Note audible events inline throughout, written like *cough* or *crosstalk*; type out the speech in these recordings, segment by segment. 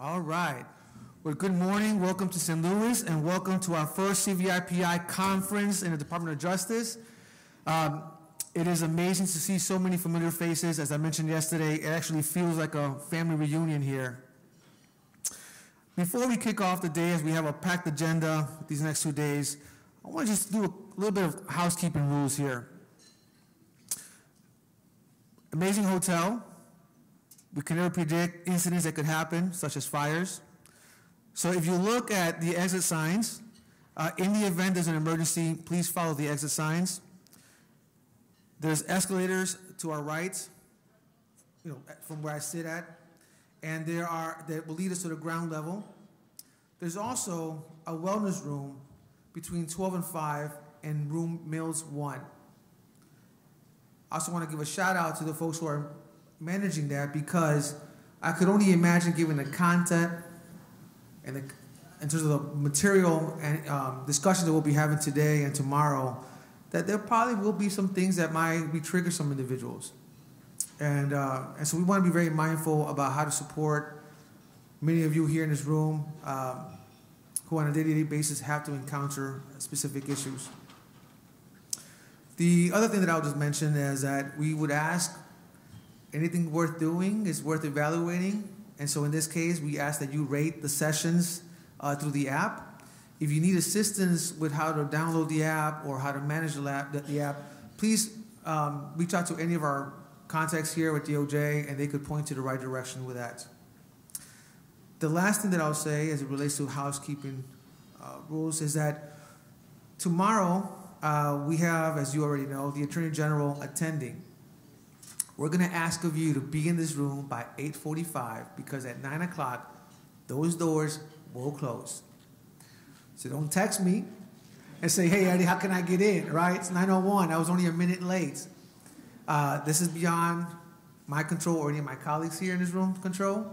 All right. Well, good morning. Welcome to St. Louis, and welcome to our first CVIPI conference in the Department of Justice. Um, it is amazing to see so many familiar faces. As I mentioned yesterday, it actually feels like a family reunion here. Before we kick off the day, as we have a packed agenda these next two days, I want to just do a little bit of housekeeping rules here. Amazing hotel. We can never predict incidents that could happen, such as fires. So if you look at the exit signs, uh, in the event there's an emergency, please follow the exit signs. There's escalators to our right, you know, from where I sit at, and there are that will lead us to the ground level. There's also a wellness room between 12 and 5 and room Mills 1. I also want to give a shout out to the folks who are managing that because I could only imagine given the content and the, in terms of the material and um, discussions that we'll be having today and tomorrow, that there probably will be some things that might be trigger some individuals. And, uh, and so we want to be very mindful about how to support many of you here in this room um, who on a day-to-day basis have to encounter specific issues. The other thing that I'll just mention is that we would ask anything worth doing is worth evaluating. And so in this case, we ask that you rate the sessions uh, through the app. If you need assistance with how to download the app or how to manage the app, the app please um, reach out to any of our contacts here with DOJ and they could point to the right direction with that. The last thing that I'll say as it relates to housekeeping uh, rules is that tomorrow uh, we have, as you already know, the Attorney General attending. We're going to ask of you to be in this room by 8:45 because at 9 o'clock, those doors will close. So don't text me and say, "Hey Eddie, how can I get in?" Right? It's 9:01. I was only a minute late. Uh, this is beyond my control or any of my colleagues here in this room control.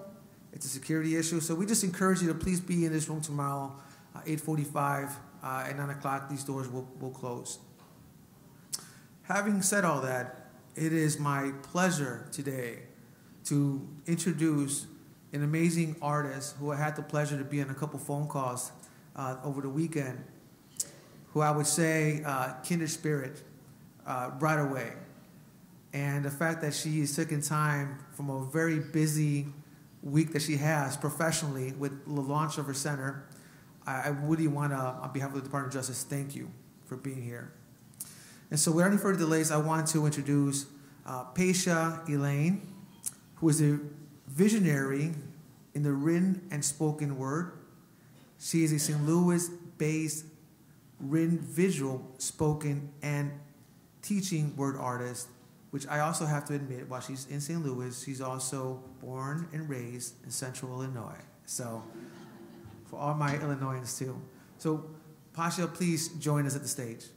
It's a security issue, so we just encourage you to please be in this room tomorrow, uh, 8:45 uh, at 9 o'clock. These doors will, will close. Having said all that, it is my pleasure today to introduce an amazing artist who I had the pleasure to be on a couple phone calls uh, over the weekend, who I would say uh, kindred spirit uh, right away. And the fact that she is taking time from a very busy week that she has professionally with the launch of her center, I, I really want to, on behalf of the Department of Justice, thank you for being here. And so without any further delays, I want to introduce uh, Paisha Elaine, who is a visionary in the written and spoken word. She is a St. Louis-based written, visual, spoken, and teaching word artist, which I also have to admit, while she's in St. Louis, she's also born and raised in Central Illinois. So, for all my Illinoisans too. So, Pasha, please join us at the stage.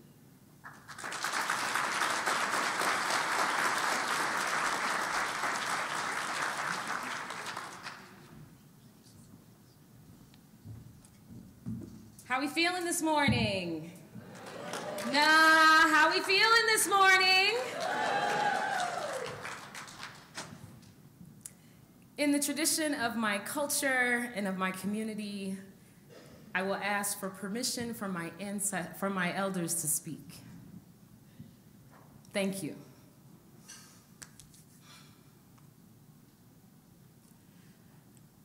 How we feeling this morning? Nah, how we feeling this morning? In the tradition of my culture and of my community, I will ask for permission from my, from my elders to speak. Thank you.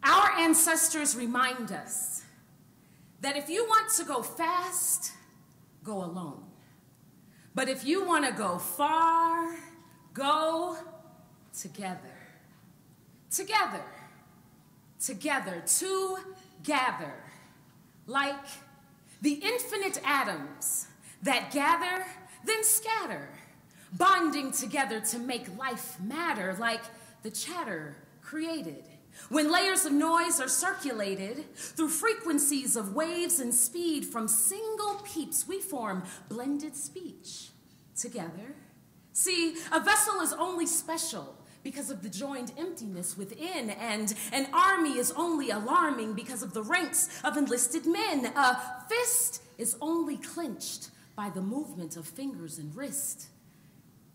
Our ancestors remind us that if you want to go fast, go alone. But if you want to go far, go together. Together. Together. To gather. Like the infinite atoms that gather, then scatter, bonding together to make life matter, like the chatter created when layers of noise are circulated through frequencies of waves and speed from single peeps, we form blended speech together. See, a vessel is only special because of the joined emptiness within, and an army is only alarming because of the ranks of enlisted men. A fist is only clenched by the movement of fingers and wrist.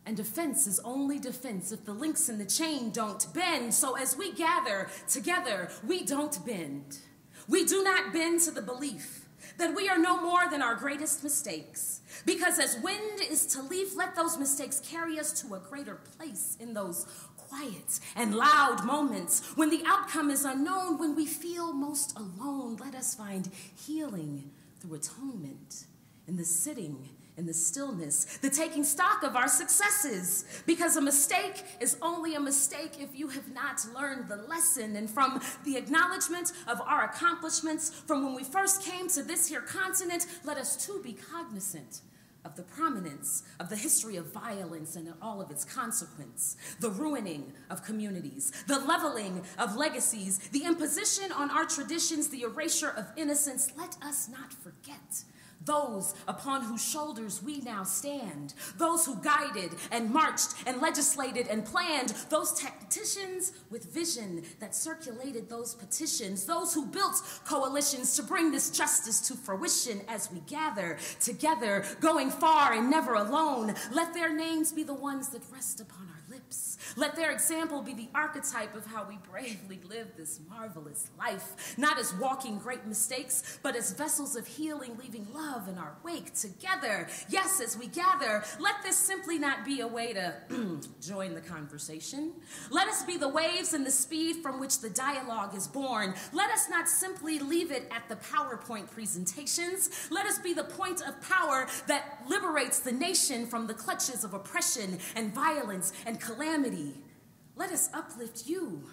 And defense is only defense if the links in the chain don't bend. So as we gather together, we don't bend. We do not bend to the belief that we are no more than our greatest mistakes. Because as wind is to leaf, let those mistakes carry us to a greater place in those quiet and loud moments when the outcome is unknown, when we feel most alone. Let us find healing through atonement in the sitting in the stillness, the taking stock of our successes. Because a mistake is only a mistake if you have not learned the lesson. And from the acknowledgement of our accomplishments from when we first came to this here continent, let us too be cognizant of the prominence of the history of violence and all of its consequence, the ruining of communities, the leveling of legacies, the imposition on our traditions, the erasure of innocence. Let us not forget those upon whose shoulders we now stand, those who guided and marched and legislated and planned, those tacticians with vision that circulated those petitions, those who built coalitions to bring this justice to fruition as we gather together, going far and never alone. Let their names be the ones that rest upon our Let their example be the archetype of how we bravely live this marvelous life, not as walking great mistakes, but as vessels of healing, leaving love in our wake together. Yes, as we gather, let this simply not be a way to *clears throat* join the conversation. Let us be the waves and the speed from which the dialogue is born. Let us not simply leave it at the PowerPoint presentations. Let us be the point of power that liberates the nation from the clutches of oppression and violence and calamity. Let us uplift you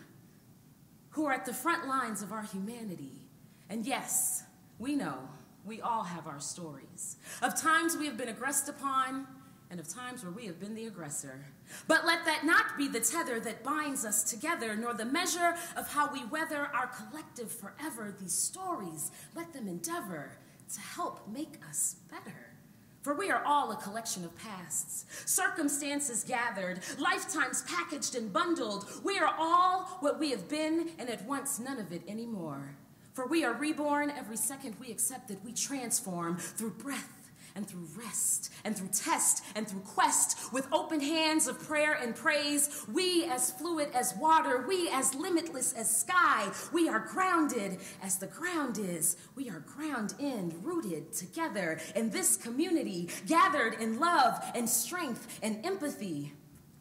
who are at the front lines of our humanity. And yes, we know we all have our stories of times we have been aggressed upon and of times where we have been the aggressor. But let that not be the tether that binds us together, nor the measure of how we weather our collective forever. These stories, let them endeavor to help make us better. For we are all a collection of pasts, circumstances gathered, lifetimes packaged and bundled. We are all what we have been, and at once none of it anymore. For we are reborn every second we accept that we transform through breath and through rest and through test and through quest with open hands of prayer and praise we as fluid as water we as limitless as sky we are grounded as the ground is. We are ground in rooted together in this community gathered in love and strength and empathy.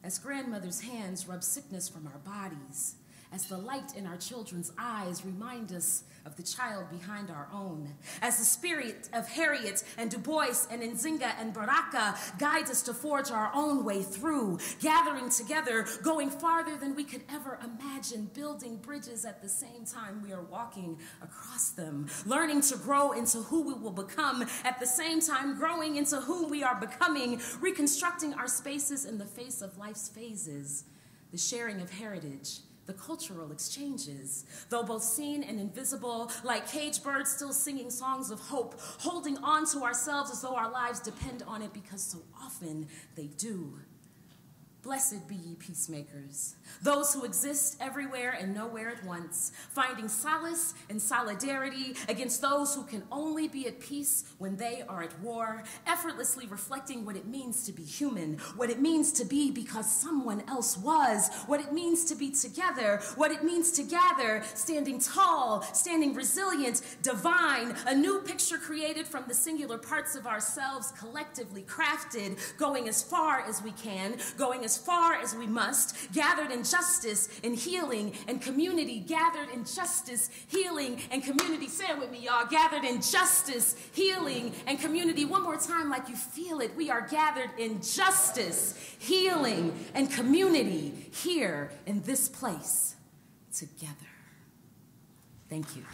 As grandmother's hands rub sickness from our bodies as the light in our children's eyes remind us of the child behind our own. As the spirit of Harriet and Du Bois and Nzinga and Baraka guides us to forge our own way through, gathering together, going farther than we could ever imagine, building bridges at the same time we are walking across them, learning to grow into who we will become, at the same time growing into who we are becoming, reconstructing our spaces in the face of life's phases, the sharing of heritage the cultural exchanges. Though both seen and invisible, like cage birds still singing songs of hope, holding on to ourselves as though our lives depend on it because so often they do. Blessed be ye peacemakers, those who exist everywhere and nowhere at once, finding solace and solidarity against those who can only be at peace when they are at war, effortlessly reflecting what it means to be human, what it means to be because someone else was, what it means to be together, what it means to gather, standing tall, standing resilient, divine, a new picture created from the singular parts of ourselves collectively crafted, going as far as we can, going as far as we must, gathered in justice and healing and community, gathered in justice, healing, and community. Say it with me, y'all. Gathered in justice, healing, and community. One more time, like you feel it. We are gathered in justice, healing, and community here in this place together. Thank you.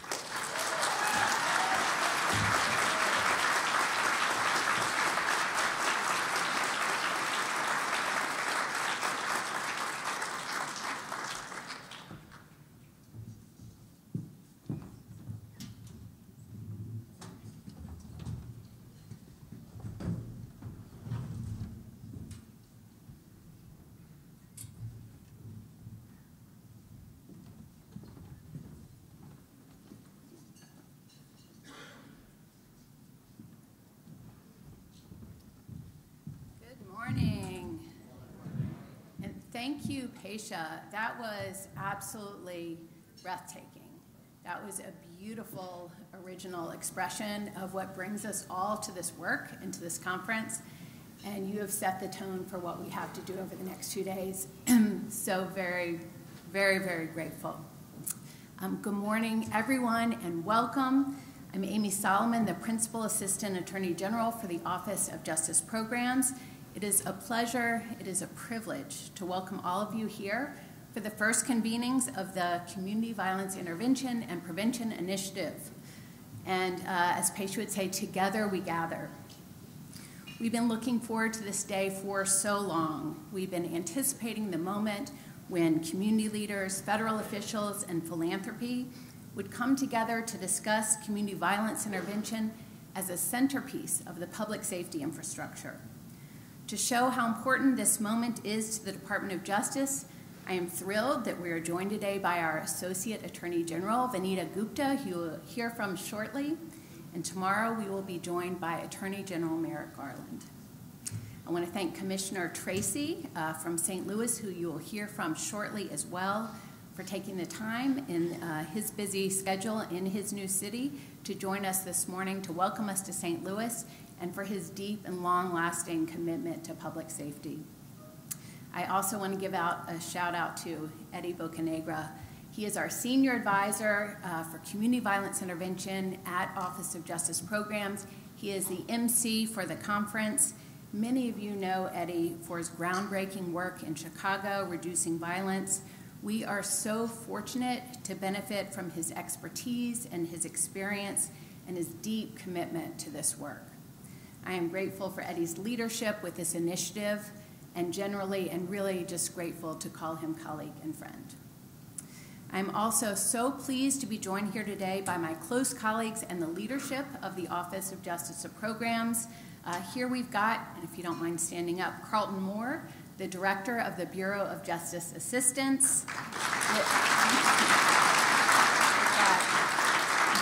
Paisha. That was absolutely breathtaking. That was a beautiful original expression of what brings us all to this work and to this conference. And you have set the tone for what we have to do over the next two days. *clears throat* so, very, very, very grateful. Um, good morning, everyone, and welcome. I'm Amy Solomon, the Principal Assistant Attorney General for the Office of Justice Programs. It is a pleasure, it is a privilege to welcome all of you here for the first convenings of the Community Violence Intervention and Prevention Initiative. And uh, as Paisha would say, together we gather. We've been looking forward to this day for so long. We've been anticipating the moment when community leaders, federal officials, and philanthropy would come together to discuss community violence intervention as a centerpiece of the public safety infrastructure. To show how important this moment is to the Department of Justice, I am thrilled that we are joined today by our Associate Attorney General, Vanita Gupta, who you will hear from shortly. And tomorrow we will be joined by Attorney General Merrick Garland. I want to thank Commissioner Tracy uh, from St. Louis, who you will hear from shortly as well, for taking the time in uh, his busy schedule in his new city to join us this morning to welcome us to St. Louis and for his deep and long lasting commitment to public safety. I also want to give out a shout out to Eddie Bocanegra. He is our senior advisor uh, for community violence intervention at Office of Justice Programs. He is the MC for the conference. Many of you know Eddie for his groundbreaking work in Chicago, reducing violence. We are so fortunate to benefit from his expertise and his experience and his deep commitment to this work. I am grateful for Eddie's leadership with this initiative and generally and really just grateful to call him colleague and friend. I'm also so pleased to be joined here today by my close colleagues and the leadership of the Office of Justice of Programs. Uh, here we've got, and if you don't mind standing up, Karhlton Moore, the Director of the Bureau of Justice Assistance.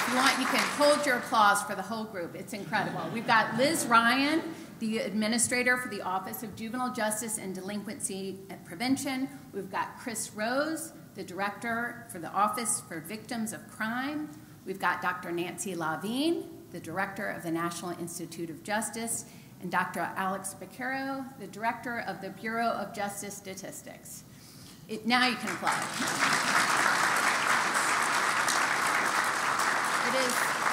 You want, you can hold your applause for the whole group. It's incredible. We've got Liz Ryan, the administrator for the Office of Juvenile Justice and Delinquency and Prevention. We've got Chris Rose, the director for the Office for Victims of Crime. We've got Dr. Nancy La Vigne, the director of the National Institute of Justice, and Dr. Alex Piquero, the director of the Bureau of Justice Statistics. It, now you can applaud.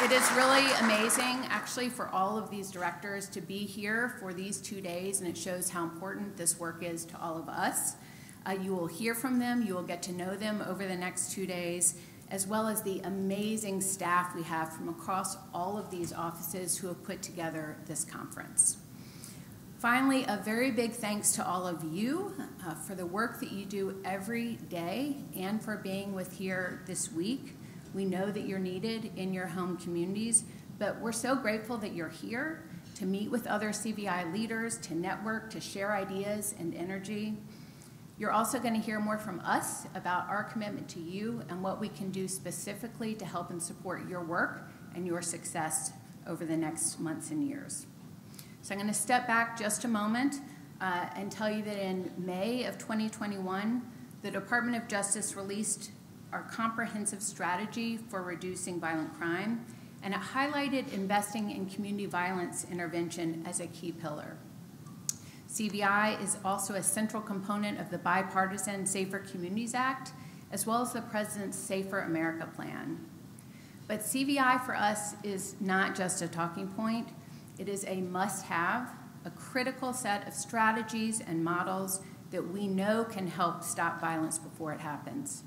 It is really amazing, actually, for all of these directors to be here for these two days, and it shows how important this work is to all of us. Uh, you will hear from them, you will get to know them over the next two days, as well as the amazing staff we have from across all of these offices who have put together this conference. Finally, a very big thanks to all of you uh, for the work that you do every day and for being with here this week. We know that you're needed in your home communities, but we're so grateful that you're here to meet with other CVI leaders, to network, to share ideas and energy. You're also going to hear more from us about our commitment to you and what we can do specifically to help and support your work and your success over the next months and years. So I'm going to step back just a moment uh, and tell you that in May of 2021, the Department of Justice released our comprehensive strategy for reducing violent crime, and it highlighted investing in community violence intervention as a key pillar. CVI is also a central component of the bipartisan Safer Communities Act, as well as the President's Safer America Plan. But CVI for us is not just a talking point, it is a must have, a critical set of strategies and models that we know can help stop violence before it happens.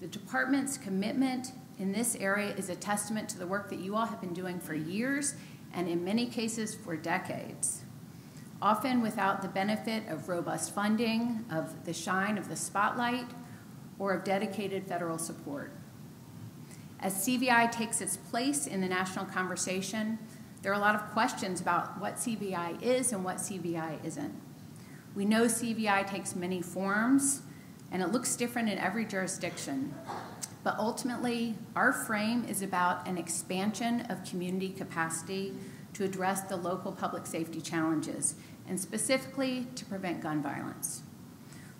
The department's commitment in this area is a testament to the work that you all have been doing for years and in many cases for decades. Often without the benefit of robust funding, of the shine of the spotlight, or of dedicated federal support. As CVI takes its place in the national conversation, there are a lot of questions about what CVI is and what CVI isn't. We know CVI takes many forms, and it looks different in every jurisdiction. But ultimately, our frame is about an expansion of community capacity to address the local public safety challenges, and specifically to prevent gun violence.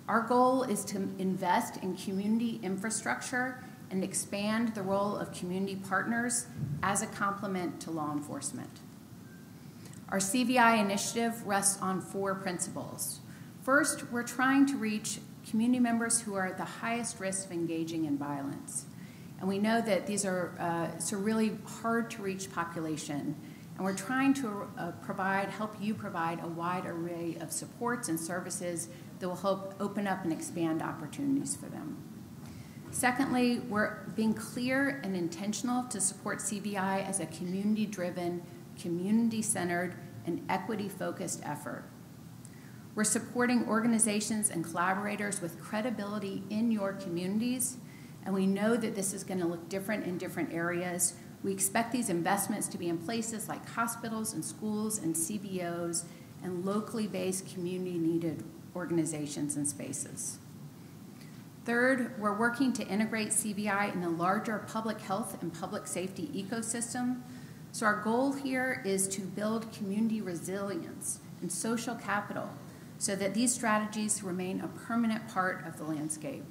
Our goal is to invest in community infrastructure and expand the role of community partners as a complement to law enforcement. Our CVI initiative rests on four principles. First, we're trying to reach community members who are at the highest risk of engaging in violence. And we know that these are uh, it's a really hard to reach population. And we're trying to uh, provide, help you provide a wide array of supports and services that will help open up and expand opportunities for them. Secondly, we're being clear and intentional to support CVI as a community driven, community centered, and equity focused effort. We're supporting organizations and collaborators with credibility in your communities, and we know that this is going to look different in different areas. We expect these investments to be in places like hospitals and schools and CBOs and locally based community needed organizations and spaces. Third, we're working to integrate CVI in the larger public health and public safety ecosystem. So, our goal here is to build community resilience and social capital so that these strategies remain a permanent part of the landscape.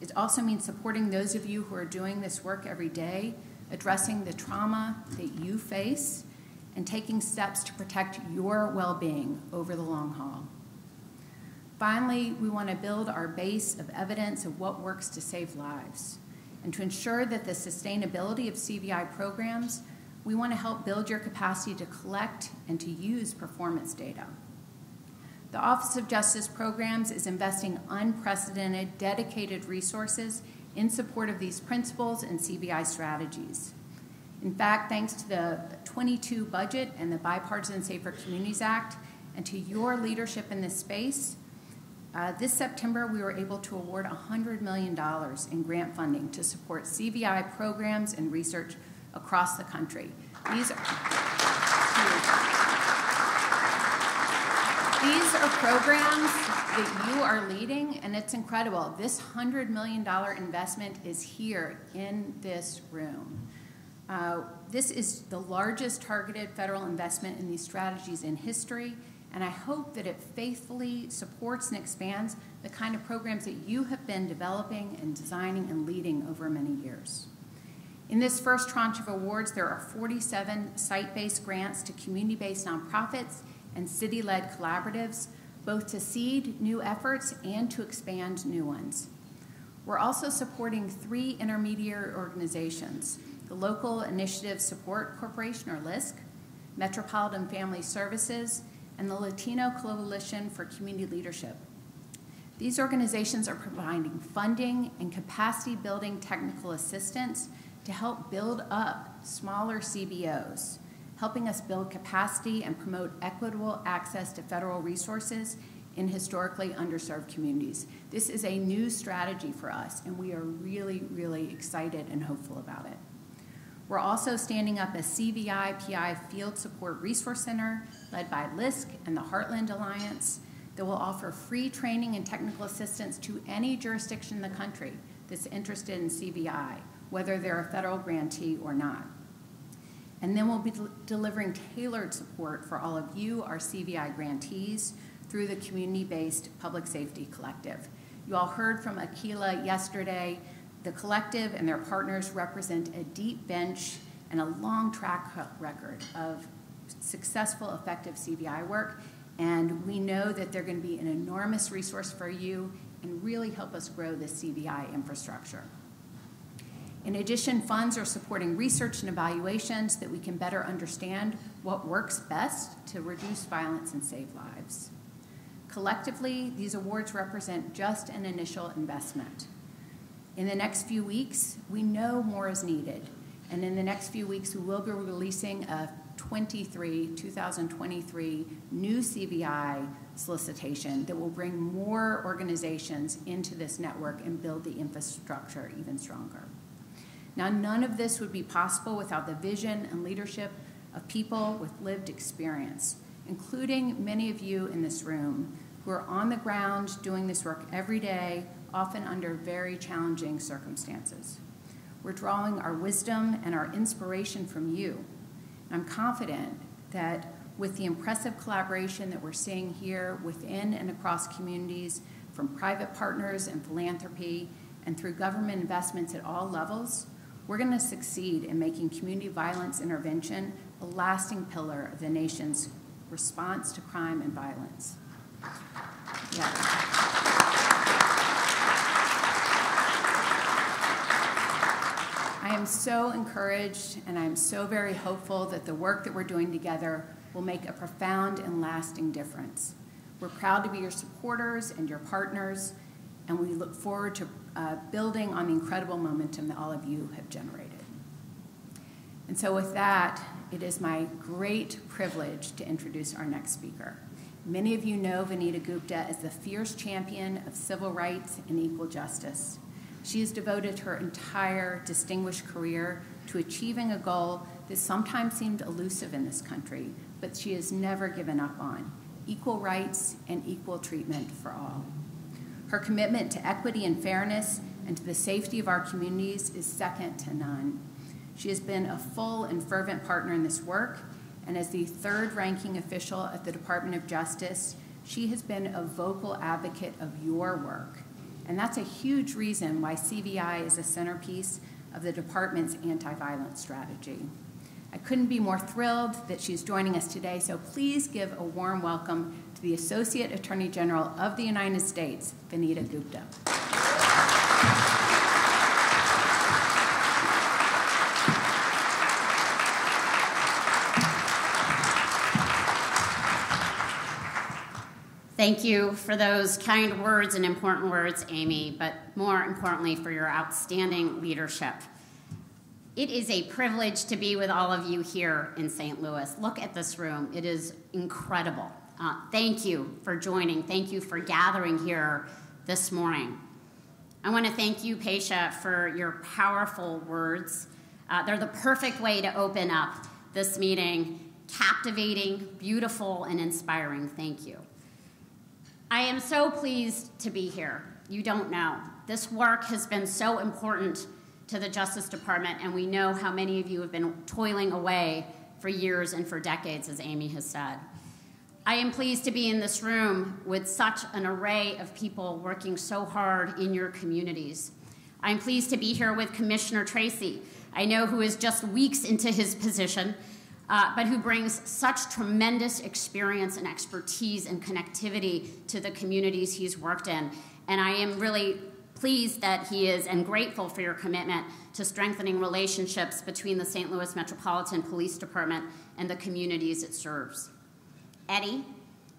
It also means supporting those of you who are doing this work every day, addressing the trauma that you face, and taking steps to protect your well being over the long haul. Finally, we want to build our base of evidence of what works to save lives. And to ensure that the sustainability of CVI programs, we want to help build your capacity to collect and to use performance data. The Office of Justice Programs is investing unprecedented, dedicated resources in support of these principles and CVI strategies. In fact, thanks to the 22 budget and the Bipartisan Safer Communities Act, and to your leadership in this space, uh, this September, we were able to award $100 million in grant funding to support CVI programs and research across the country. These are, these are programs that you are leading, and it's incredible. This $100 million investment is here in this room. Uh, this is the largest targeted federal investment in these strategies in history and I hope that it faithfully supports and expands the kind of programs that you have been developing and designing and leading over many years. In this first tranche of awards, there are 47 site based grants to community based nonprofits and city led collaboratives, both to seed new efforts and to expand new ones. We're also supporting three intermediary organizations the Local Initiative Support Corporation, or LISC, Metropolitan Family Services, and the Latino Coalition for Community Leadership. These organizations are providing funding and capacity building technical assistance to help build up smaller CBOs, helping us build capacity and promote equitable access to federal resources in historically underserved communities. This is a new strategy for us, and we are really, really excited and hopeful about it. We're also standing up a CVI PI Field Support Resource Center led by LISC and the Heartland Alliance that will offer free training and technical assistance to any jurisdiction in the country that's interested in CVI, whether they're a federal grantee or not. And then we'll be del delivering tailored support for all of you, our CVI grantees, through the community based Public Safety Collective. You all heard from Aqeela yesterday the collective and their partners represent a deep bench and a long track record of successful, effective CVI work, and we know that they're going to be an enormous resource for you and really help us grow the CVI infrastructure. In addition, funds are supporting research and evaluations that we can better understand what works best to reduce violence and save lives. Collectively, these awards represent just an initial investment. In the next few weeks, we know more is needed. And in the next few weeks, we will be releasing a 23, 2023 new CVI solicitation that will bring more organizations into this network and build the infrastructure even stronger. Now, none of this would be possible without the vision and leadership of people with lived experience, including many of you in this room who are on the ground doing this work every day often under very challenging circumstances. We're drawing our wisdom and our inspiration from you. And I'm confident that with the impressive collaboration that we're seeing here within and across communities, from private partners and philanthropy, and through government investments at all levels, we're going to succeed in making community violence intervention a lasting pillar of the nation's response to crime and violence. Yeah. I am so encouraged and I'm so very hopeful that the work that we're doing together will make a profound and lasting difference. We're proud to be your supporters and your partners, and we look forward to uh, building on the incredible momentum that all of you have generated. And so, with that, it is my great privilege to introduce our next speaker. Many of you know Vanita Gupta as the fierce champion of civil rights and equal justice. She has devoted her entire distinguished career to achieving a goal that sometimes seemed elusive in this country, but she has never given up on equal rights and equal treatment for all. Her commitment to equity and fairness and to the safety of our communities is second to none. She has been a full and fervent partner in this work, and as the third ranking official at the Department of Justice, she has been a vocal advocate of your work. And that's a huge reason why CVI is a centerpiece of the department's anti violence strategy. I couldn't be more thrilled that she's joining us today, so please give a warm welcome to the Associate Attorney General of the United States, Vanita Gupta. Thank you for those kind words and important words, Amy, but more importantly, for your outstanding leadership. It is a privilege to be with all of you here in St. Louis. Look at this room, it is incredible. Uh, thank you for joining. Thank you for gathering here this morning. I want to thank you, Paisha, for your powerful words. Uh, they're the perfect way to open up this meeting. Captivating, beautiful, and inspiring. Thank you. I am so pleased to be here. You don't know. This work has been so important to the Justice Department, and we know how many of you have been toiling away for years and for decades, as Amy has said. I am pleased to be in this room with such an array of people working so hard in your communities. I'm pleased to be here with Commissioner Tracy. I know who is just weeks into his position, uh, but who brings such tremendous experience and expertise and connectivity to the communities he's worked in. And I am really pleased that he is and grateful for your commitment to strengthening relationships between the St. Louis Metropolitan Police Department and the communities it serves. Eddie,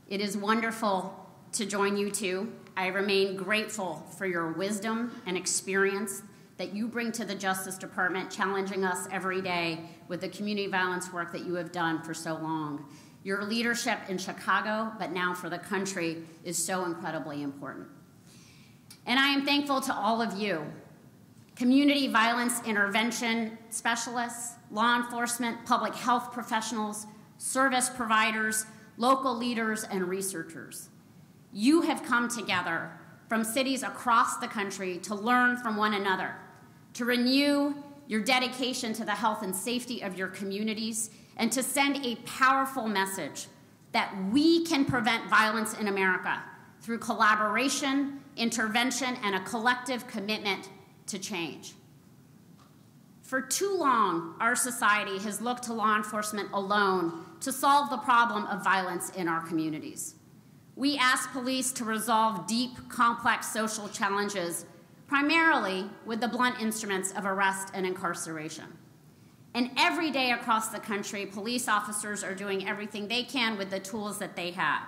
it is wonderful to join you too. I remain grateful for your wisdom and experience that you bring to the Justice Department, challenging us every day with the community violence work that you have done for so long. Your leadership in Chicago, but now for the country, is so incredibly important. And I am thankful to all of you community violence intervention specialists, law enforcement, public health professionals, service providers, local leaders, and researchers. You have come together from cities across the country to learn from one another, to renew your dedication to the health and safety of your communities, and to send a powerful message that we can prevent violence in America through collaboration, intervention, and a collective commitment to change. For too long, our society has looked to law enforcement alone to solve the problem of violence in our communities. We ask police to resolve deep, complex social challenges, primarily with the blunt instruments of arrest and incarceration. And every day across the country, police officers are doing everything they can with the tools that they have.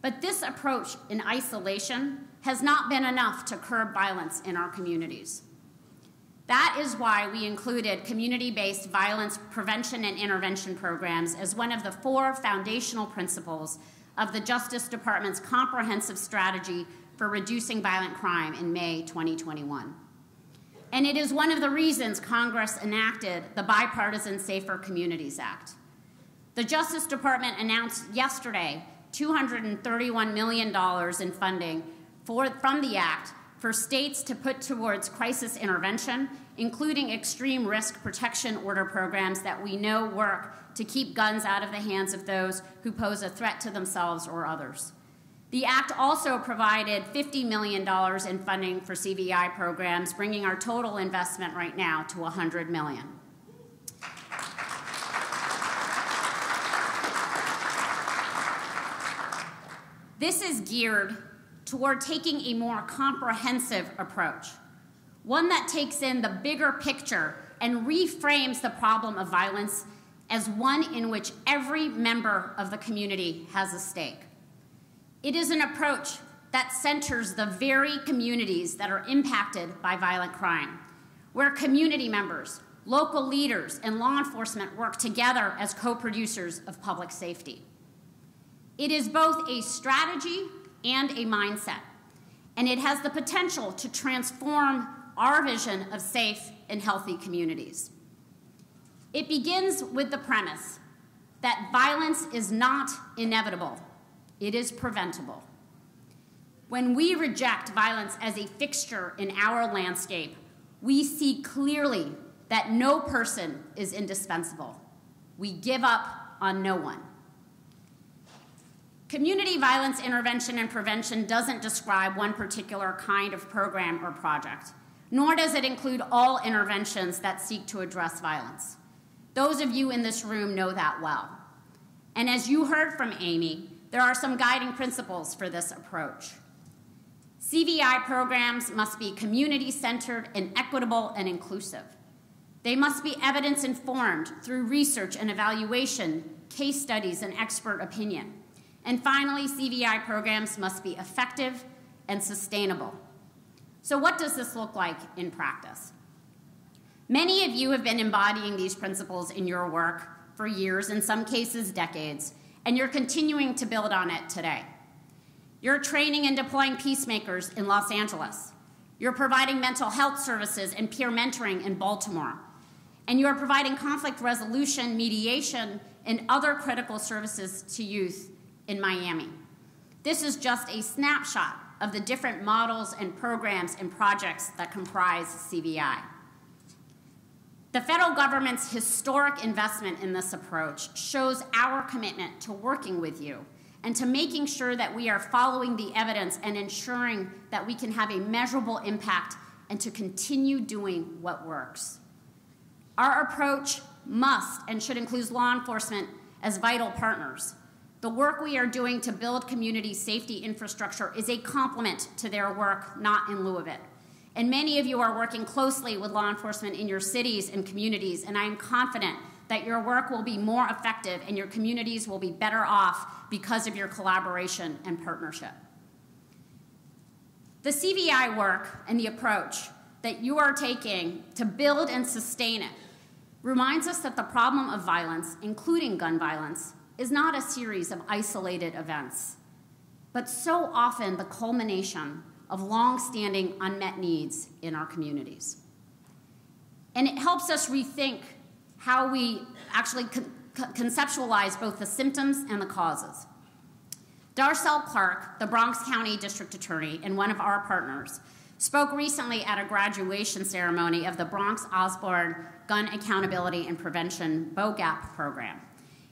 But this approach in isolation has not been enough to curb violence in our communities. That is why we included community based violence prevention and intervention programs as one of the four foundational principles of the Justice Department's comprehensive strategy for reducing violent crime in May 2021. And it is one of the reasons Congress enacted the Bipartisan Safer Communities Act. The Justice Department announced yesterday $231 million in funding for, from the Act for states to put towards crisis intervention, including extreme risk protection order programs that we know work to keep guns out of the hands of those who pose a threat to themselves or others. The Act also provided $50 million in funding for CVI programs, bringing our total investment right now to 100 million. This is geared toward taking a more comprehensive approach, one that takes in the bigger picture and reframes the problem of violence as one in which every member of the community has a stake. It is an approach that centers the very communities that are impacted by violent crime, where community members, local leaders, and law enforcement work together as co producers of public safety. It is both a strategy and a mindset, and it has the potential to transform our vision of safe and healthy communities. It begins with the premise that violence is not inevitable, it is preventable. When we reject violence as a fixture in our landscape, we see clearly that no person is indispensable. We give up on no one. Community violence intervention and prevention doesn't describe one particular kind of program or project, nor does it include all interventions that seek to address violence. Those of you in this room know that well. And as you heard from Amy, there are some guiding principles for this approach. CVI programs must be community centered and equitable and inclusive. They must be evidence informed through research and evaluation, case studies, and expert opinion. And finally, CVI programs must be effective and sustainable. So, what does this look like in practice? Many of you have been embodying these principles in your work for years, in some cases, decades, and you're continuing to build on it today. You're training and deploying peacemakers in Los Angeles. You're providing mental health services and peer mentoring in Baltimore. And you're providing conflict resolution, mediation, and other critical services to youth in Miami. This is just a snapshot of the different models and programs and projects that comprise CVI. The federal government's historic investment in this approach shows our commitment to working with you and to making sure that we are following the evidence and ensuring that we can have a measurable impact and to continue doing what works. Our approach must and should include law enforcement as vital partners the work we are doing to build community safety infrastructure is a complement to their work, not in lieu of it. And many of you are working closely with law enforcement in your cities and communities, and I am confident that your work will be more effective and your communities will be better off because of your collaboration and partnership. The CVI work and the approach that you are taking to build and sustain it reminds us that the problem of violence, including gun violence, is not a series of isolated events, but so often the culmination of long-standing unmet needs in our communities. And it helps us rethink how we actually con conceptualize both the symptoms and the causes. Darcel Clark, the Bronx County District Attorney and one of our partners, spoke recently at a graduation ceremony of the Bronx Osborne Gun Accountability and Prevention BOGAP program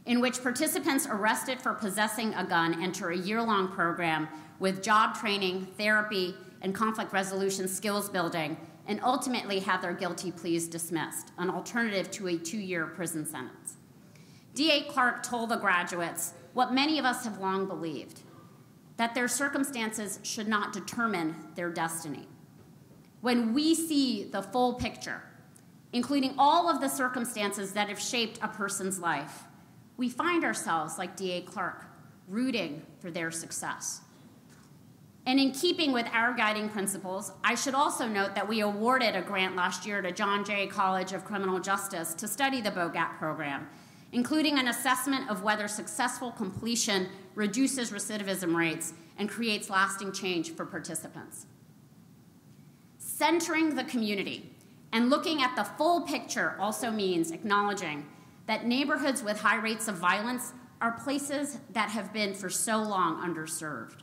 in which participants arrested for possessing a gun enter a year long program with job training, therapy, and conflict resolution skills building, and ultimately have their guilty pleas dismissed, an alternative to a two year prison sentence. D.A. Clark told the graduates what many of us have long believed that their circumstances should not determine their destiny. When we see the full picture, including all of the circumstances that have shaped a person's life, we find ourselves, like D.A. Clark, rooting for their success. And in keeping with our guiding principles, I should also note that we awarded a grant last year to John Jay College of Criminal Justice to study the BOGAP program, including an assessment of whether successful completion reduces recidivism rates and creates lasting change for participants. Centering the community and looking at the full picture also means acknowledging that neighborhoods with high rates of violence are places that have been for so long underserved.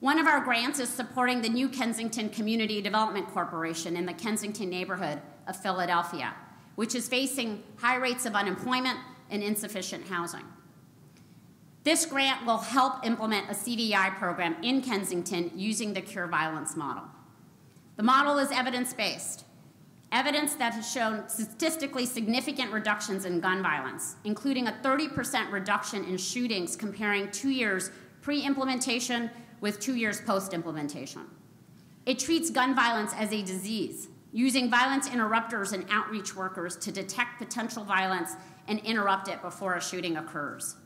One of our grants is supporting the New Kensington Community Development Corporation in the Kensington neighborhood of Philadelphia, which is facing high rates of unemployment and insufficient housing. This grant will help implement a CVI program in Kensington using the Cure Violence model. The model is evidence based. Evidence that has shown statistically significant reductions in gun violence, including a 30% reduction in shootings comparing two years pre implementation with two years post implementation. It treats gun violence as a disease, using violence interrupters and outreach workers to detect potential violence and interrupt it before a shooting occurs.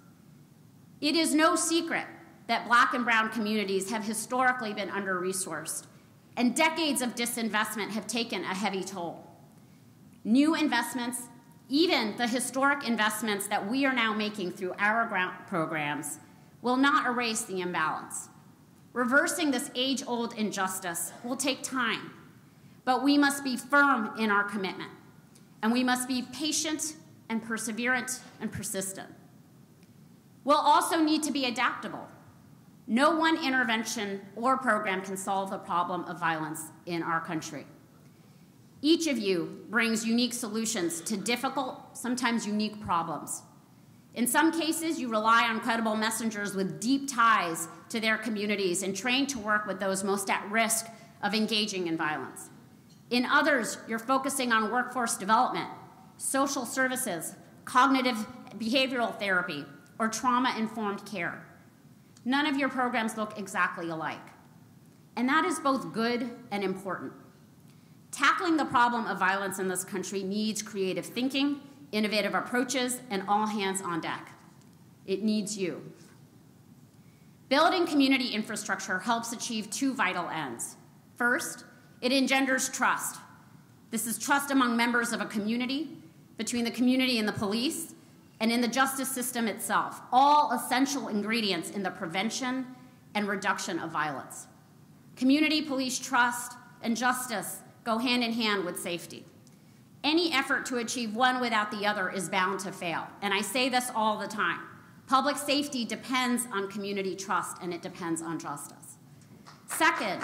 It is no secret that black and brown communities have historically been under resourced and decades of disinvestment have taken a heavy toll. New investments, even the historic investments that we are now making through our grant programs, will not erase the imbalance. Reversing this age old injustice will take time, but we must be firm in our commitment, and we must be patient and perseverant and persistent. We'll also need to be adaptable no one intervention or program can solve the problem of violence in our country. Each of you brings unique solutions to difficult, sometimes unique problems. In some cases, you rely on credible messengers with deep ties to their communities and trained to work with those most at risk of engaging in violence. In others, you're focusing on workforce development, social services, cognitive behavioral therapy, or trauma informed care. None of your programs look exactly alike. And that is both good and important. Tackling the problem of violence in this country needs creative thinking, innovative approaches, and all hands on deck. It needs you. Building community infrastructure helps achieve two vital ends. First, it engenders trust. This is trust among members of a community, between the community and the police, and in the justice system itself, all essential ingredients in the prevention and reduction of violence. Community police trust and justice go hand in hand with safety. Any effort to achieve one without the other is bound to fail, and I say this all the time. Public safety depends on community trust and it depends on justice. Second,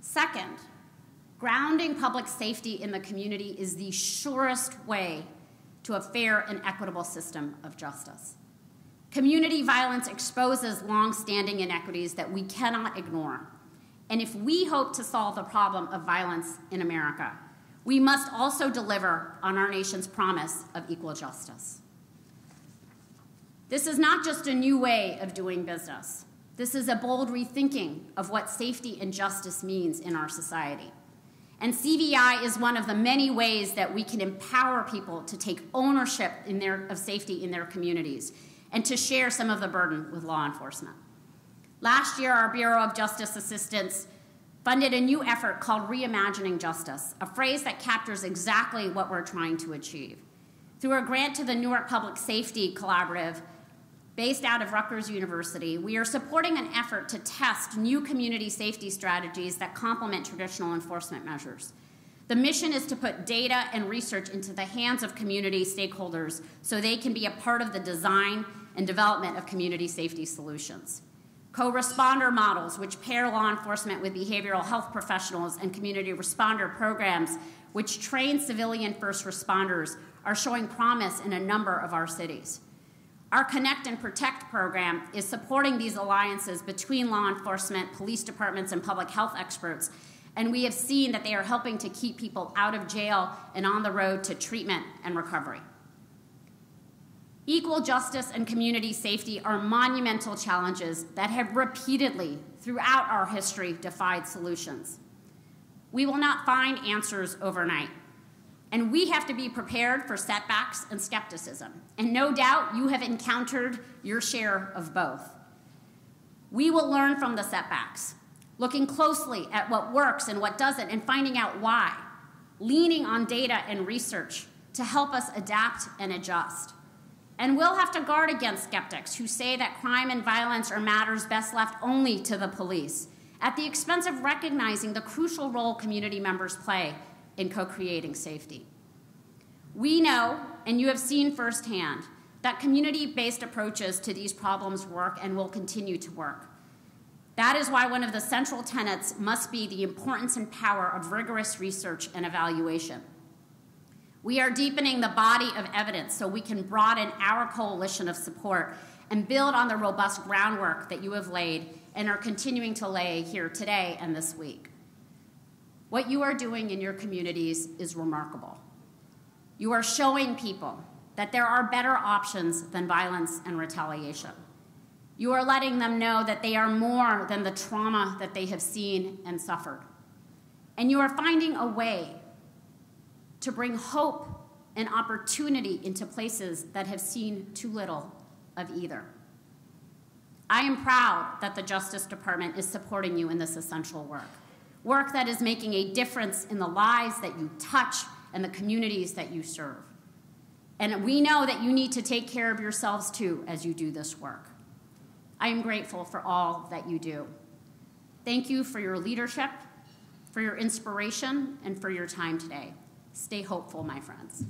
second, Grounding public safety in the community is the surest way to a fair and equitable system of justice. Community violence exposes long-standing inequities that we cannot ignore. And if we hope to solve the problem of violence in America, we must also deliver on our nation's promise of equal justice. This is not just a new way of doing business. This is a bold rethinking of what safety and justice means in our society. And CVI is one of the many ways that we can empower people to take ownership in their, of safety in their communities and to share some of the burden with law enforcement. Last year, our Bureau of Justice Assistance funded a new effort called Reimagining Justice, a phrase that captures exactly what we're trying to achieve. Through a grant to the Newark Public Safety Collaborative, based out of Rutgers University, we are supporting an effort to test new community safety strategies that complement traditional enforcement measures. The mission is to put data and research into the hands of community stakeholders so they can be a part of the design and development of community safety solutions. Co-responder models, which pair law enforcement with behavioral health professionals and community responder programs, which train civilian first responders, are showing promise in a number of our cities. Our Connect and Protect program is supporting these alliances between law enforcement, police departments, and public health experts. And we have seen that they are helping to keep people out of jail and on the road to treatment and recovery. Equal justice and community safety are monumental challenges that have repeatedly, throughout our history, defied solutions. We will not find answers overnight. And we have to be prepared for setbacks and skepticism. And no doubt you have encountered your share of both. We will learn from the setbacks, looking closely at what works and what doesn't, and finding out why, leaning on data and research to help us adapt and adjust. And we'll have to guard against skeptics who say that crime and violence are matters best left only to the police, at the expense of recognizing the crucial role community members play in co creating safety. We know, and you have seen firsthand, that community based approaches to these problems work and will continue to work. That is why one of the central tenets must be the importance and power of rigorous research and evaluation. We are deepening the body of evidence so we can broaden our coalition of support and build on the robust groundwork that you have laid and are continuing to lay here today and this week. What you are doing in your communities is remarkable. You are showing people that there are better options than violence and retaliation. You are letting them know that they are more than the trauma that they have seen and suffered. And you are finding a way to bring hope and opportunity into places that have seen too little of either. I am proud that the Justice Department is supporting you in this essential work, work that is making a difference in the lives that you touch and the communities that you serve. And we know that you need to take care of yourselves too as you do this work. I am grateful for all that you do. Thank you for your leadership, for your inspiration, and for your time today. Stay hopeful, my friends.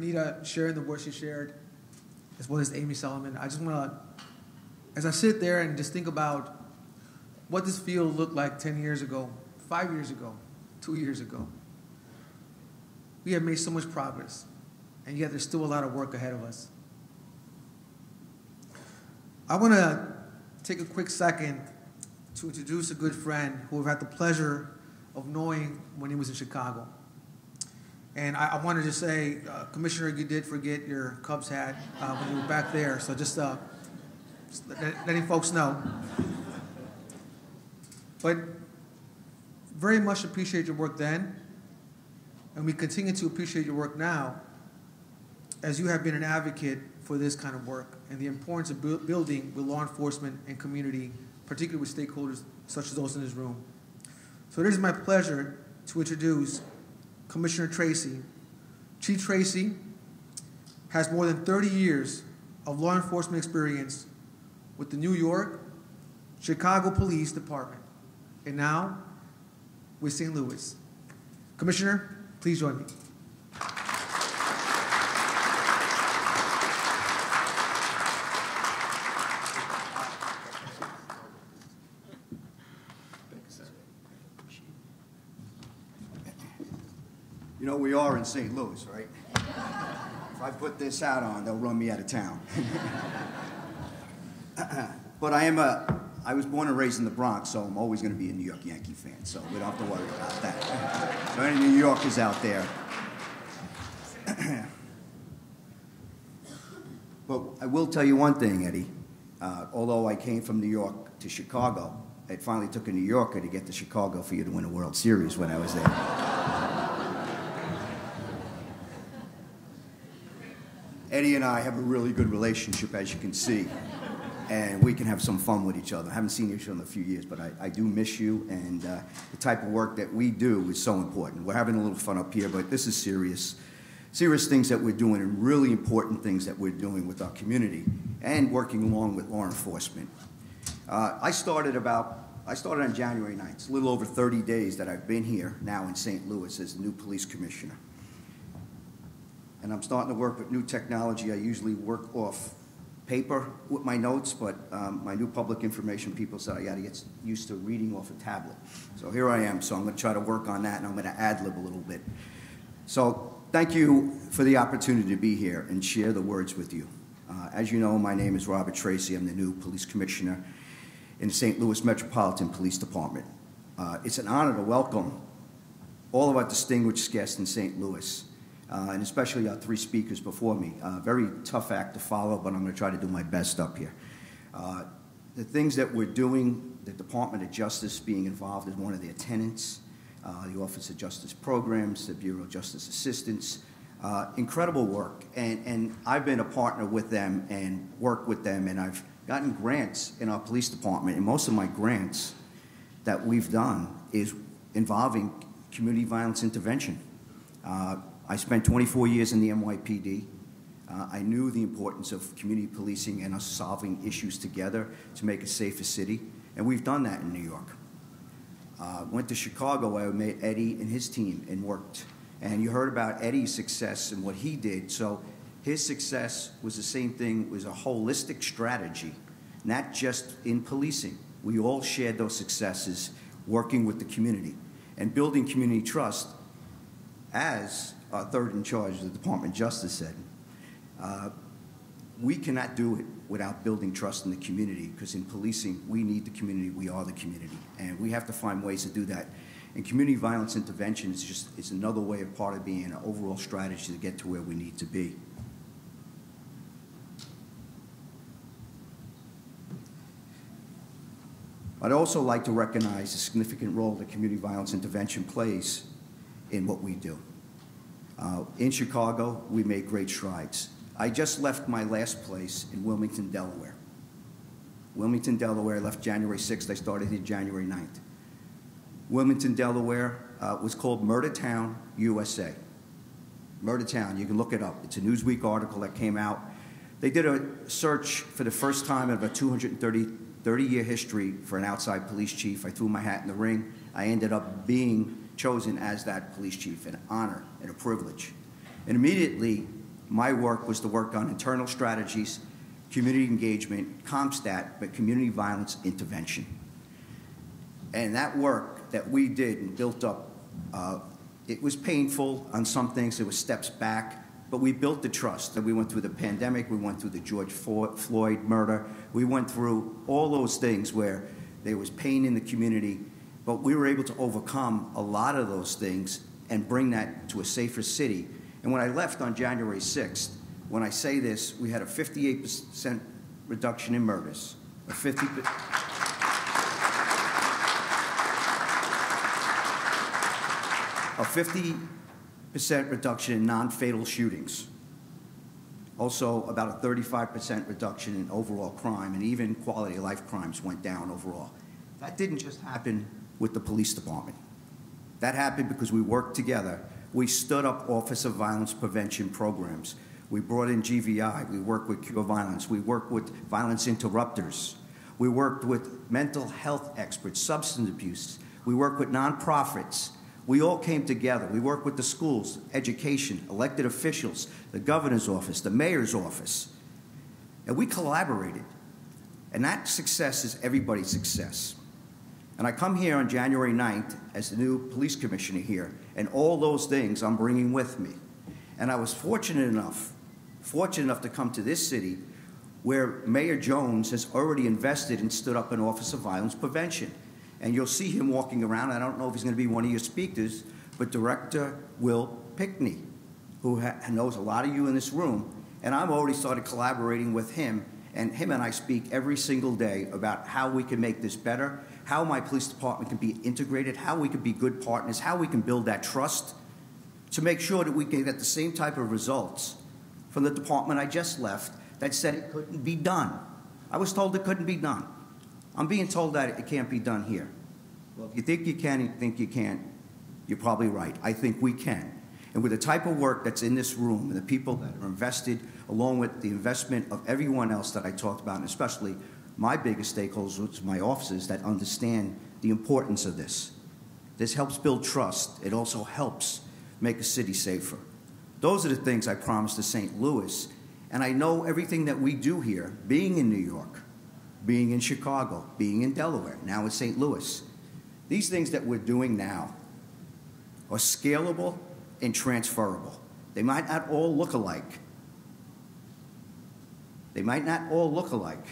Hearing sharing the words she shared, as well as Amy Solomon, I just want to, as I sit there and just think about what this field looked like 10 years ago, five years ago, two years ago, we have made so much progress, and yet there's still a lot of work ahead of us. I want to take a quick second to introduce a good friend who I've had the pleasure of knowing when he was in Chicago. And I, I wanted to say, uh, Commissioner, you did forget your Cubs hat uh, when you were back there, so just, uh, just letting folks know. But very much appreciate your work then, and we continue to appreciate your work now, as you have been an advocate for this kind of work and the importance of bu- building with law enforcement and community, particularly with stakeholders such as those in this room. So it is my pleasure to introduce Commissioner Tracy. Chief Tracy has more than 30 years of law enforcement experience with the New York, Chicago Police Department, and now with St. Louis. Commissioner, please join me. We are in St. Louis, right? if I put this hat on, they'll run me out of town. *laughs* but I am a, I was born and raised in the Bronx, so I'm always going to be a New York Yankee fan, so we don't have to worry about that. so any New Yorkers out there. *clears throat* but I will tell you one thing, Eddie. Uh, although I came from New York to Chicago, it finally took a New Yorker to get to Chicago for you to win a World Series when I was there. Eddie and I have a really good relationship, as you can see, and we can have some fun with each other. I haven't seen each other in a few years, but I, I do miss you, and uh, the type of work that we do is so important. We're having a little fun up here, but this is serious. Serious things that we're doing, and really important things that we're doing with our community, and working along with law enforcement. Uh, I started about I started on January 9th. It's a little over 30 days that I've been here now in St. Louis as the new police commissioner and I'm starting to work with new technology. I usually work off paper with my notes, but um, my new public information people said I got to get used to reading off a tablet. So here I am. So I'm going to try to work on that, and I'm going to ad lib a little bit. So thank you for the opportunity to be here and share the words with you. Uh, as you know, my name is Robert Tracy. I'm the new police commissioner in the St. Louis Metropolitan Police Department. Uh, it's an honor to welcome all of our distinguished guests in St. Louis and especially our three speakers before me. Uh, very tough act to follow, but I'm going to try to do my best up here. Uh, the things that we're doing, the Department of Justice being involved as one of their tenants, uh, the Office of Justice Programs, the Bureau of Justice Assistance, uh, incredible work. And, and I've been a partner with them and worked with them, and I've gotten grants in our police department, and most of my grants that we've done is involving community violence intervention. Uh, I spent 24 years in the NYPD. Uh, I knew the importance of community policing and us solving issues together to make a safer city, and we've done that in New York. Uh, went to Chicago where I met Eddie and his team and worked. And you heard about Eddie's success and what he did. So his success was the same thing, was a holistic strategy, not just in policing. We all shared those successes working with the community and building community trust as our third in charge, of the Department of Justice said. Uh, we cannot do it without building trust in the community because in policing, we need the community, we are the community, and we have to find ways to do that. And community violence intervention is just is another way of part of being an overall strategy to get to where we need to be. I'd also like to recognize the significant role that community violence intervention plays in what we do. Uh, in Chicago, we made great strides. I just left my last place in Wilmington, Delaware. Wilmington, Delaware, I left January 6th. I started here January 9th. Wilmington, Delaware uh, was called Murder Town, USA. Murder Town, you can look it up. It's a Newsweek article that came out. They did a search for the first time of a 230 30 year history for an outside police chief. I threw my hat in the ring. I ended up being chosen as that police chief, an honor and a privilege. And immediately, my work was to work on internal strategies, community engagement, CompStat, but community violence intervention. And that work that we did and built up, uh, it was painful on some things, there were steps back, but we built the trust. We went through the pandemic, we went through the George Floyd murder, we went through all those things where there was pain in the community, but we were able to overcome a lot of those things and bring that to a safer city. And when I left on January 6th, when I say this, we had a 58% reduction in murders, a 50 a 50 percent reduction in non-fatal shootings. Also, about a 35% reduction in overall crime, and even quality of life crimes went down overall. That didn't just happen with the police department. That happened because we worked together. We stood up Office of Violence Prevention programs. We brought in GVI. We worked with Cure Violence. We worked with violence interrupters. We worked with mental health experts, substance abuse. We worked with nonprofits we all came together. We worked with the schools, education, elected officials, the governor's office, the mayor's office, and we collaborated. And that success is everybody's success. And I come here on January 9th as the new police commissioner here, and all those things I'm bringing with me. And I was fortunate enough, fortunate enough to come to this city where Mayor Jones has already invested and stood up an Office of Violence Prevention and you'll see him walking around. I don't know if he's going to be one of your speakers, but Director Will Pinkney, who knows a lot of you in this room, and I've already started collaborating with him, and him and I speak every single day about how we can make this better, how my police department can be integrated, how we can be good partners, how we can build that trust to make sure that we can get the same type of results from the department I just left that said it couldn't be done. I was told it couldn't be done. I'm being told that it can't be done here. Well, if you think you can, you think you can't, you're probably right. I think we can. And with the type of work that's in this room and the people that are invested, along with the investment of everyone else that I talked about, and especially my biggest stakeholders, which are my officers that understand the importance of this. This helps build trust. It also helps make a city safer. Those are the things I promised to St. Louis. And I know everything that we do here, being in New York, being in Chicago, being in Delaware, now in St. Louis. These things that we're doing now are scalable and transferable. They might not all look alike. They might not all look alike.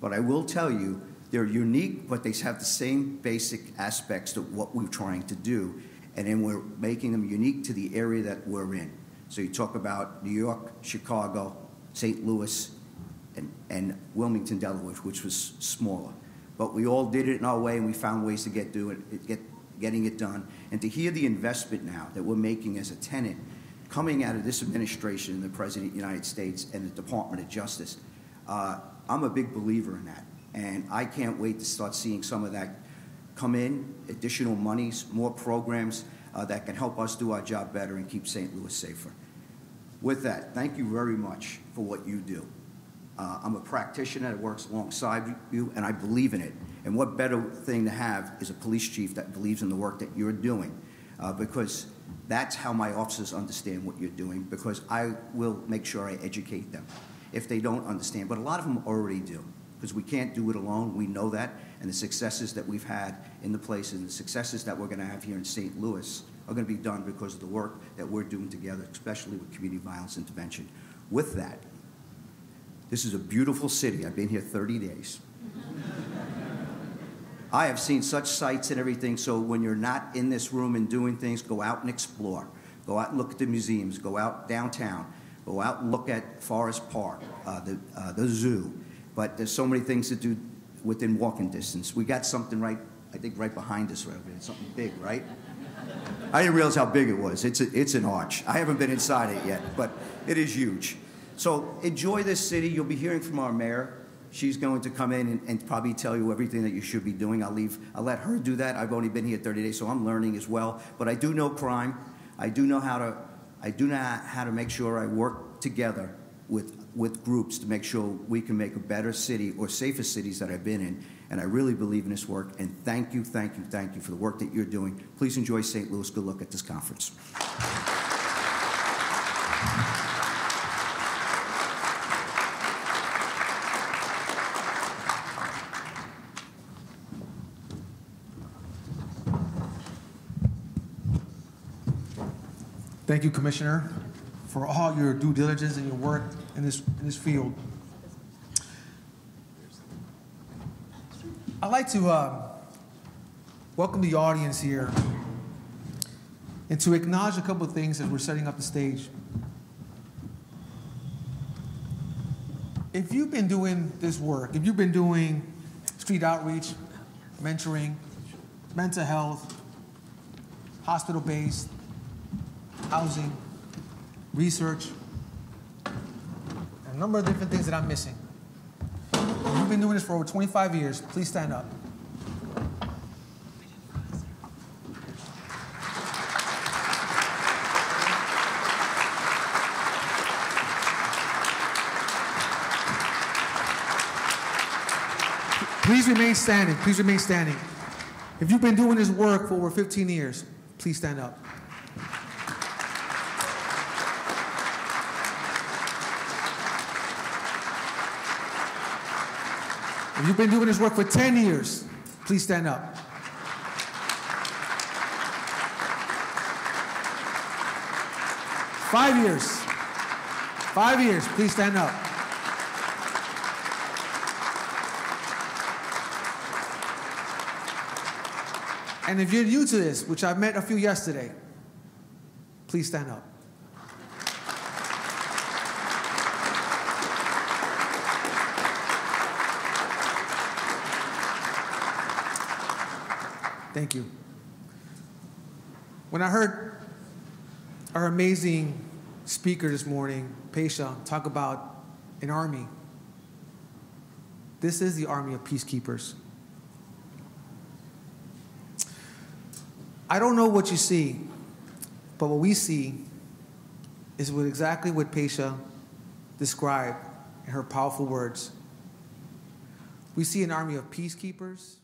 But I will tell you, they're unique, but they have the same basic aspects to what we're trying to do. And then we're making them unique to the area that we're in. So you talk about New York, Chicago, St. Louis, and, and Wilmington, Delaware, which was smaller. But we all did it in our way, and we found ways to get, do it, get getting it done. And to hear the investment now that we're making as a tenant coming out of this administration and the President of the United States and the Department of Justice, uh, I'm a big believer in that. And I can't wait to start seeing some of that come in, additional monies, more programs uh, that can help us do our job better and keep St. Louis safer. With that, thank you very much for what you do. Uh, I'm a practitioner that works alongside you, and I believe in it. And what better thing to have is a police chief that believes in the work that you're doing, uh, because that's how my officers understand what you're doing, because I will make sure I educate them if they don't understand. But a lot of them already do, because we can't do it alone. We know that. And the successes that we've had in the place and the successes that we're going to have here in St. Louis are going to be done because of the work that we're doing together, especially with community violence intervention. With that, this is a beautiful city. I've been here 30 days. I have seen such sights and everything, so when you're not in this room and doing things, go out and explore. Go out and look at the museums. Go out downtown. Go out and look at Forest Park, uh, the, uh, the zoo. But there's so many things to do within walking distance. We got something right, I think, right behind us right over there. Something big, right? I didn't realize how big it was. It's, a, it's an arch. I haven't been inside it yet, but it is huge. So enjoy this city. You'll be hearing from our mayor. She's going to come in and, and, probably tell you everything that you should be doing. I'll leave. I'll let her do that. I've only been here 30 days, so I'm learning as well. But I do know crime. I do know how to. I do know how to make sure I work together with with groups to make sure we can make a better city or safer cities that I've been in. And I really believe in this work. And thank you, thank you, thank you for the work that you're doing. Please enjoy St. Louis. Good luck at this conference. Thank you, Commissioner, for all your due diligence and your work in this, in this field. I'd like to uh, welcome the audience here and to acknowledge a couple of things as we're setting up the stage. If you've been doing this work, if you've been doing street outreach, mentoring, mental health, hospital based, housing, research, a number of different things that I'm missing. If you've been doing this for over 25 years, please stand up. Please remain standing. Please remain standing. If you've been doing this work for over 15 years, please stand up. If you've been doing this work for 10 years, please stand up. Five years. Five years, please stand up. And if you're new to this, which I met a few yesterday, please stand up. Thank you. When I heard our amazing speaker this morning, Pesha, talk about an army, this is the army of peacekeepers. I don't know what you see, but what we see is what exactly what Pesha described in her powerful words. We see an army of peacekeepers